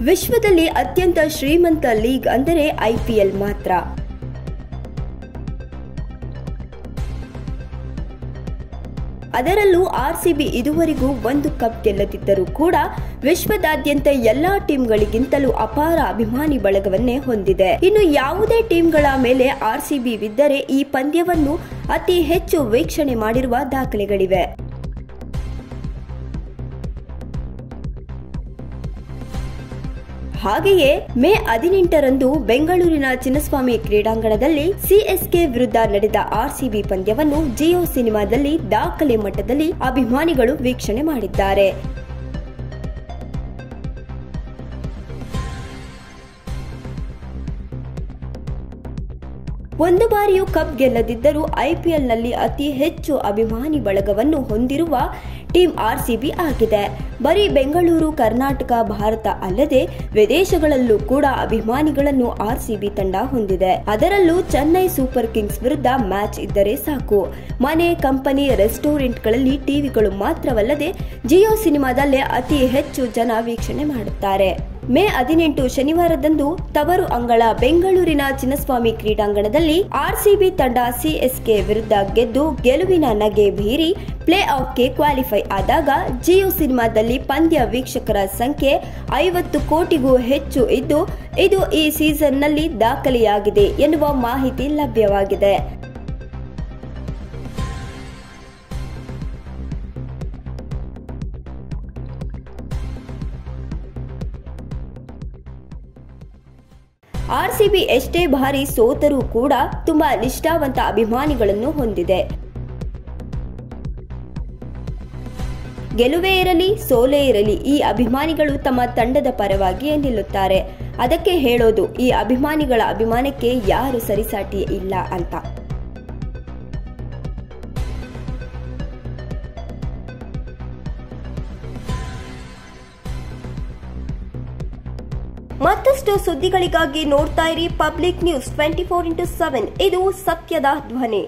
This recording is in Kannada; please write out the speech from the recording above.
ವಿಶ್ವದಲ್ಲಿ ಅತ್ಯಂತ ಶ್ರೀಮಂತ ಲೀಗ್ ಅಂದರೆ ಐಪಿಎಲ್ ಮಾತ್ರ. ಅದರಲ್ಲೂ ಆರ್ಸಿಬಿ ಇದುವರೆಗೂ ಒಂದು ಕಪ್ ಗೆಲ್ಲದಿದ್ದರೂ ಕೂಡ ವಿಶ್ವದಾದ್ಯಂತ ಎಲ್ಲಾ ಟೀಮ್ಗಳಿಗಿಂತಲೂ ಅಪಾರ ಅಭಿಮಾನಿ ಬಳಗವನ್ನೇ ಹೊಂದಿದೆ. ಇನ್ನು ಯಾವುದೇ ಟೀಮ್ಗಳ ಮೇಲೆ ಆರ್ಸಿಬಿ ಬಿದ್ದರೆ ಈ ಪಂದ್ಯವನ್ನು ಅತಿ ಹೆಚ್ಚು ವೀಕ್ಷಣೆ ಮಾಡಿರುವ ದಾಖಲೆಗಳಿವೆ. ಹಾಗೆಯೇ ಮೇ ಹದಿನೆಂಟರಂದು ಬೆಂಗಳೂರಿನ ಚಿನ್ನಸ್ವಾಮಿ ಕ್ರೀಡಾಂಗಣದಲ್ಲಿ ಸಿಎಸ್ಕೆ ವಿರುದ್ಧ ನಡೆದ ಆರ್ಸಿಬಿ ಪಂದ್ಯವನ್ನು ಜಿಯೋ ಸಿನಿಮಾದಲ್ಲಿ ದಾಖಲೆ ಮಟ್ಟದಲ್ಲಿ ಅಭಿಮಾನಿಗಳು ವೀಕ್ಷಣೆ ಮಾಡಿದ್ದಾರೆ. ಒಂದು ಬಾರಿಯೂ ಕಪ್ ಗೆಲ್ಲದಿದ್ದರೂ ಐಪಿಎಲ್ನಲ್ಲಿ ಅತಿ ಹೆಚ್ಚು ಅಭಿಮಾನಿ ಬಳಗವನ್ನು ಹೊಂದಿರುವ ಟೀಮ್ ಆರ್ಸಿಬಿ ಆಗಿದೆ. ಬರೀ ಬೆಂಗಳೂರು, ಕರ್ನಾಟಕ, ಭಾರತ ಅಲ್ಲದೆ ವಿದೇಶಗಳಲ್ಲೂ ಕೂಡ ಅಭಿಮಾನಿಗಳನ್ನು ಆರ್ಸಿಬಿ ತಂಡ ಹೊಂದಿದೆ. ಅದರಲ್ಲೂ ಚೆನ್ನೈ ಸೂಪರ್ ಕಿಂಗ್ಸ್ ವಿರುದ್ಧ ಮ್ಯಾಚ್ ಇದ್ದರೆ ಸಾಕು. ಮನೆ, ಕಂಪನಿ, ರೆಸ್ಟೋರೆಂಟ್ಗಳಲ್ಲಿ ಟಿವಿಗಳು ಮಾತ್ರವಲ್ಲದೆ ಜಿಯೋ ಸಿನಿಮಾದಲ್ಲೇ ಅತಿ ಹೆಚ್ಚು ಜನ ವೀಕ್ಷಣೆ ಮಾಡುತ್ತಾರೆ. ಮೇ ಹದಿನೆಂಟು ಶನಿವಾರದಂದು ತವರು ಅಂಗಳ ಬೆಂಗಳೂರಿನ ಚಿನ್ನಸ್ವಾಮಿ ಕ್ರೀಡಾಂಗಣದಲ್ಲಿ ಆರ್ಸಿಬಿ ತಂಡ ಸಿಎಸ್ಕೆ ವಿರುದ್ಧ ಗೆದ್ದು ಗೆಲುವಿನ ನಗೆ ಬೀರಿ ಪ್ಲೇ ಆಫ್ಗೆ ಕ್ವಾಲಿಫೈ ಆದಾಗ ಜಿಯೋ ಸಿನಿಮಾದಲ್ಲಿ ಪಂದ್ಯ ವೀಕ್ಷಕರ ಸಂಖ್ಯೆ ಐವತ್ತು ಕೋಟಿಗೂ ಹೆಚ್ಚು ಇದ್ದು, ಇದು ಈ ಸೀಸನ್ನಲ್ಲಿ ದಾಖಲೆಯಾಗಿದೆ ಎನ್ನುವ ಮಾಹಿತಿ ಲಭ್ಯವಾಗಿದೆ. ಆರ್ಸಿಬಿ ಎಷ್ಟೇ ಬಾರಿ ಸೋತರೂ ಕೂಡ ತುಂಬಾ ನಿಷ್ಠಾವಂತ ಅಭಿಮಾನಿಗಳನ್ನು ಹೊಂದಿದೆ. ಗೆಲುವೇ ಇರಲಿ, ಸೋಲೇ ಇರಲಿ, ಈ ಅಭಿಮಾನಿಗಳು ತಮ್ಮ ತಂಡದ ಪರವಾಗಿಯೇ ನಿಲ್ಲುತ್ತಾರೆ. ಅದಕ್ಕೆ ಹೇಳೋದು, ಈ ಅಭಿಮಾನಿಗಳ ಅಭಿಮಾನಕ್ಕೆ ಯಾರು ಸರಿಸಾಟಿ ಇಲ್ಲ ಅಂತ. ಮತ್ತಷ್ಟು ಸುದ್ದಿಗಳಿಗಾಗಿ ನೋಡ್ತಾ ಇರಿ public news twenty four into seven ಇದು ಸತ್ಯದ ಧ್ವನಿ.